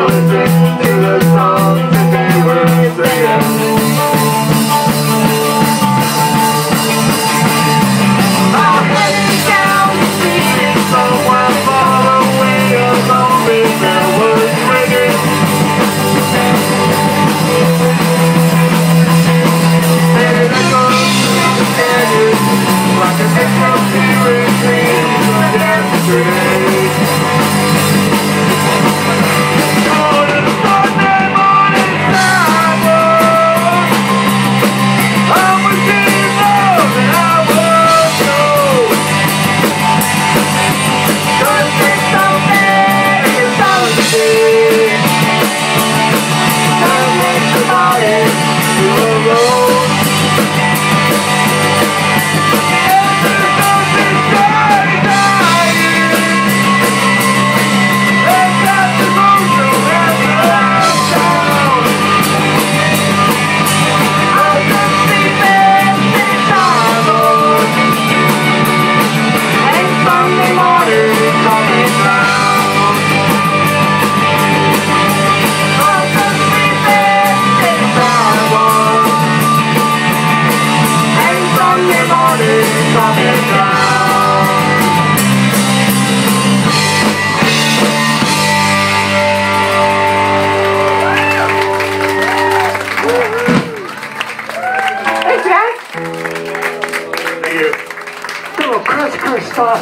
Going through the song 저